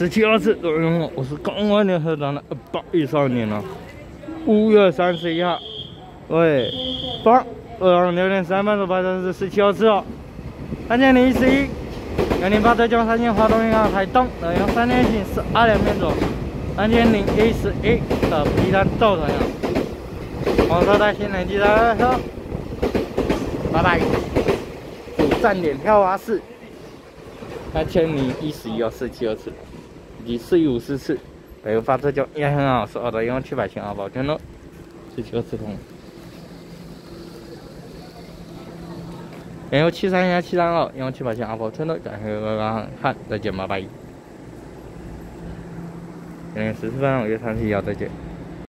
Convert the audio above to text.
十七二次，我是港湾联合党的八一少年了。五月三十一号，喂，八二六点三分钟发生是十七二次哦。三千零一十一，幺零八浙江三千华东银行台东，能用三点醒十二点变左，三千零一十一的皮单豆同样。黄色带新人机的车，拜拜。主站点跳蛙式，三千零一十一哦，十七二次。一五四次，还有发车叫也很好，是二的用七百千啊，保全了，这几个次通。北邮七三幺七三二一万七百千啊，保全了，感谢各位看，再见，拜拜。今天十四分，我约三十一号再见。